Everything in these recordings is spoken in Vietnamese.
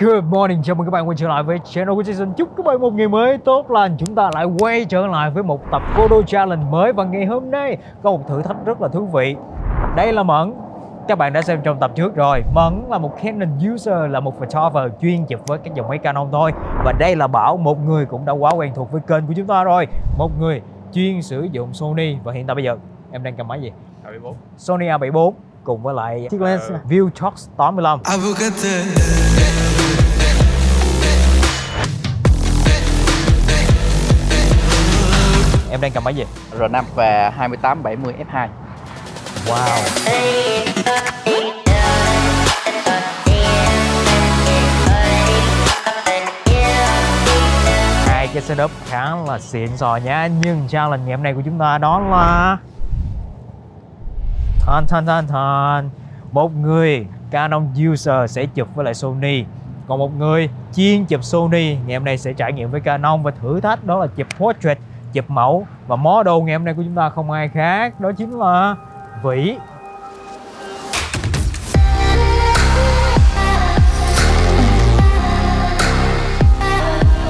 Good morning, chào mừng các bạn quay trở lại với channel của Jason. Chúc các bạn một ngày mới tốt lành. Chúng ta lại quay trở lại với một tập Kodo Challenge mới. Và ngày hôm nay có một thử thách rất là thú vị. Đây là Mẫn. Các bạn đã xem trong tập trước rồi. Mẫn là một Canon user, là một photographer chuyên chụp với các dòng máy Canon thôi. Và đây là Bảo, một người cũng đã quá quen thuộc với kênh của chúng ta rồi. Một người chuyên sử dụng Sony. Và hiện tại bây giờ em đang cầm máy gì? A74 Sony A74 cùng với lại chiếc lens View Tox 85 Em đang cầm máy gì? R5 và 2870 F2 Wow. Hai cái setup khá là xịn sò nha Nhưng challenge ngày hôm nay của chúng ta đó là Than than than than Một người Canon user sẽ chụp với lại Sony. Còn một người chuyên chụp Sony Ngày hôm nay sẽ trải nghiệm với Canon Và thử thách đó là chụp portrait Chụp mẫu. Và model ngày hôm nay của chúng ta không ai khác Đó chính là Vĩ.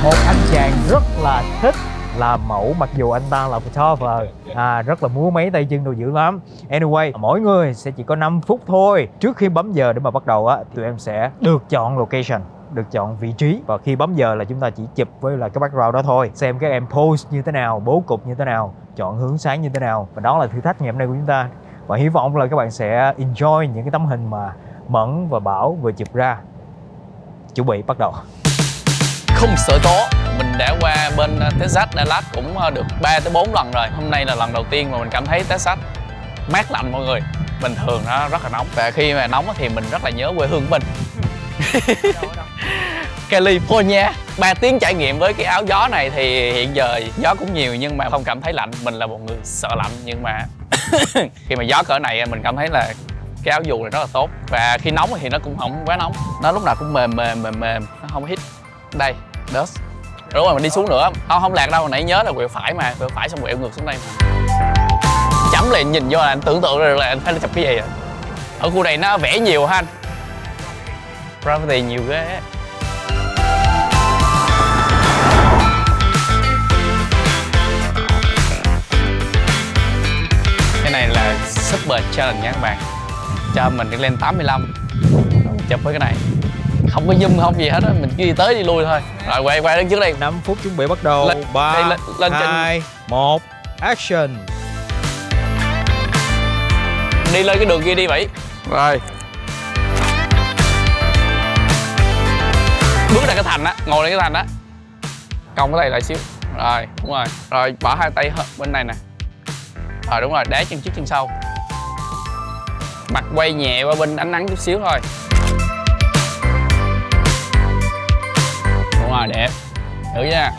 Một anh chàng rất là thích làm mẫu mặc dù anh ta là photographer. À, rất là múa mấy tay chân đồ dữ lắm. Anyway mỗi người sẽ chỉ có 5 phút thôi. Trước khi bấm giờ để mà bắt đầu á tụi em sẽ được chọn location được chọn vị trí. Và khi bấm giờ là chúng ta chỉ chụp với là cái background đó thôi. Xem các em pose như thế nào bố cục như thế nào chọn hướng sáng như thế nào. Và đó là thử thách ngày hôm nay của chúng ta. Và hy vọng là các bạn sẽ enjoy những cái tấm hình mà mẫn và bảo vừa chụp ra. Chuẩn bị bắt đầu. Không sợ tố mình đã qua bên ờ, Texas Dallas cũng ờ, được 3 tới 4 lần rồi. Hôm nay là lần đầu tiên mà mình cảm thấy Texas mát lạnh mọi người. Bình thường nó rất là nóng. Và khi mà nóng thì mình rất là nhớ quê hương của mình California. 3 tiếng trải nghiệm với cái áo gió này thì hiện giờ gió cũng nhiều nhưng mà không cảm thấy lạnh. Mình là một người sợ lạnh nhưng mà khi mà gió cỡ này mình cảm thấy là cái áo dù này rất là tốt. Và khi nóng thì nó cũng không quá nóng. Nó lúc nào cũng mềm mềm mềm mềm. Nó không hít. Đây, dust. Đúng rồi, mình đi xuống nữa. Không không lạc đâu. Hồi nãy nhớ là quẹo phải mà. Quẹo phải xong quẹo ngược xuống đây. Mà chấm liền nhìn vô là anh tưởng tượng được là anh phải chụp cái gì à ở khu này nó vẽ nhiều ha anh. Gravity nhiều ghê á. Challenge nha các bạn. Cho mình được lên 85 chụp với cái này. Không có zoom không gì hết á mình cứ đi tới đi lui thôi. Rồi quay quay đứng trước đây 5 phút chuẩn bị bắt đầu. Lên- 3, đây, lên- lên trên- 2, 1 Action. Đi lên cái đường kia đi vậy rồi. Bước ra cái thành á ngồi lên cái thành á. Cong cái tay lại xíu. Rồi đúng rồi. Rồi bỏ hai tay bên này nè. Rồi đúng rồi đá chân trước chân sau mặt quay nhẹ qua bên ánh nắng chút xíu thôi. Đúng rồi, đẹp. Thử nha.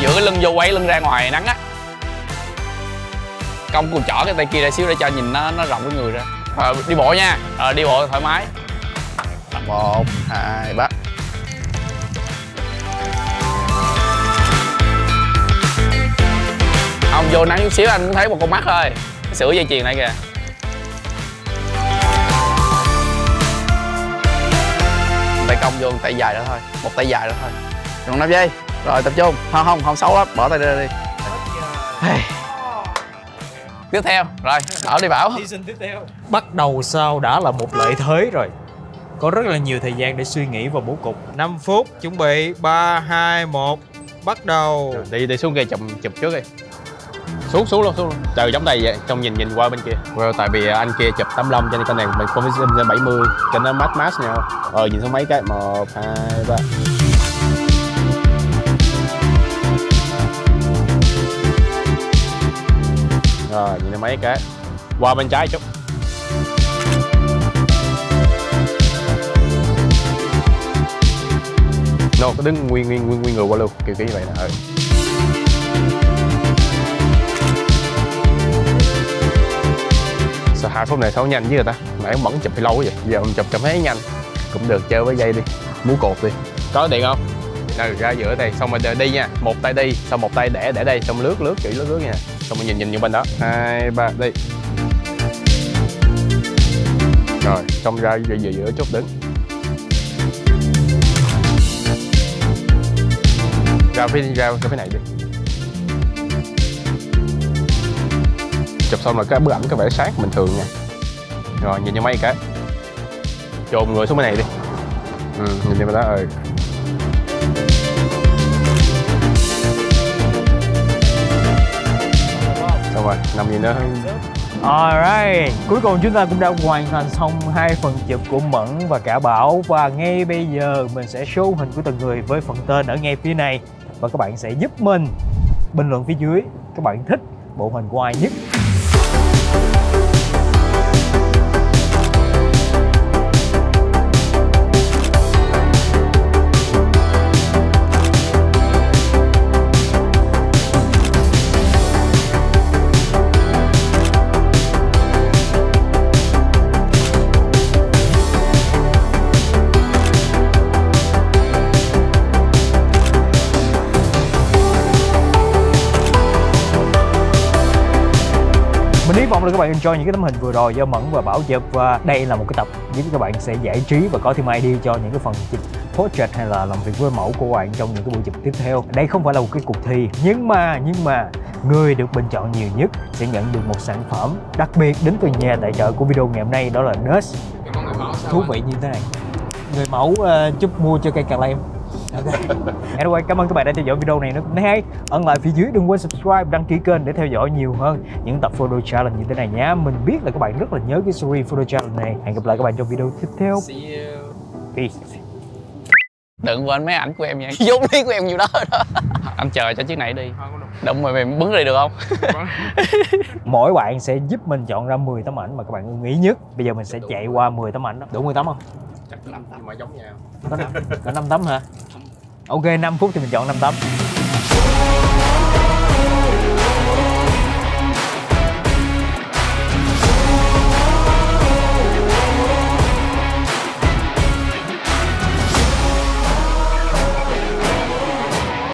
Giữa cái lưng vô quay, lưng ra ngoài nắng á. Cong cùi chỏ cái tay kia ra xíu để cho nhìn nó nó rộng cái người ra. Rồi, đi bộ nha. Rồi, đi bộ thoải mái. Một, hai, ba. Ông vô nắng chút xíu anh cũng thấy một con mắt thôi. Sửa dây chuyền này kìa. Tay cong vô tay dài đó thôi. Một tay dài đó thôi. Còn năm giây rồi tập trung. Không không không xấu lắm. Bỏ tay ra đi. Hey. tiếp theo. Rồi bảo đi bảo. Bắt đầu sau đã là một lợi thế rồi. Có rất là nhiều thời gian để suy nghĩ và bố cục. 5 phút chuẩn bị. 3, 2, 1 Bắt đầu. Đi đi xuống kia chụp chụp trước đi xuống xuống luôn xuống luôn. Từ giống đây vậy trong nhìn nhìn qua bên kia. Well, tại vì à, anh kia chụp 85 cho nên con này mình không phải zoom ra 70 cho nó mát mát nhau. Ờ nhìn xuống mấy cái một hai ba. Rồi nhìn thấy mấy cái. Qua bên trái chút. No cứ đứng nguyên nguyên nguyên nguyên người qua luôn kiểu kiểu như vậy nè ừ. Hai phút này sao nhanh với người ta? Nãy bẩn chụp thì lâu vậy. Giờ ông chụp cho thấy nhanh. Cũng được chơi với dây đi. Múa cột đi. Có điện không? Rồi ra giữa đây. Xong rồi đi nha. Một tay đi xong một tay để để đây. Xong lướt lướt kỹ lướt lướt nha. Xong rồi nhìn nhìn những bên đó. Hai ba đi. Rồi xong ra giữa giữa, giữa chút đứng. Ra phía ra ra phía này đi. Xong là cái bức ảnh có vẻ sát bình thường nha. Rồi nhìn cho mấy cái chồm người xuống bên này đi. Ừ, nhìn cho bên đó ừ. Xong rồi nằm gì nữa Alright, cuối cùng chúng ta cũng đã hoàn thành xong hai phần chụp của Mẫn và cả Bảo. Và ngay bây giờ mình sẽ show hình của từng người với phần tên ở ngay phía này. Và các bạn sẽ giúp mình. Bình luận phía dưới các bạn thích bộ hình của ai nhất? Vọng là các bạn enjoy những cái tấm hình vừa rồi do Mẫn và Bảo chụp và đây là một cái tập giúp các bạn sẽ giải trí và có thêm idea cho những cái phần chụp portrait hay là làm việc với mẫu của bạn trong những cái buổi chụp tiếp theo. Đây không phải là một cái cuộc thi nhưng mà nhưng mà người được bình chọn nhiều nhất sẽ nhận được một sản phẩm đặc biệt đến từ nhà tài trợ của video ngày hôm nay đó là Nurse thú vị như thế này người mẫu uh, chúc mua cho cây cà lem. Anyway, cảm ơn các bạn đã theo dõi video này nếu thấy hay. Ấn lại phía dưới đừng quên subscribe, đăng ký kênh để theo dõi nhiều hơn những tập photo challenge như thế này nhé. Mình biết là các bạn rất là nhớ cái series photo challenge này. Hẹn gặp lại các bạn trong video tiếp theo. Peace. đừng quên mấy ảnh của em nha vốn liếng của em nhiều đó đó anh chờ cho chiếc này đi đụng rồi mày bứng đi được không Mỗi bạn sẽ giúp mình chọn ra 10 tấm ảnh mà các bạn ưng ý nhất. Bây giờ mình sẽ chạy qua 10 tấm ảnh đó. Đủ 10 tấm không? chắc năm tấm mà giống nhau Có 5, có 5 tấm hả? Ok, 5 phút thì mình chọn 5 tấm.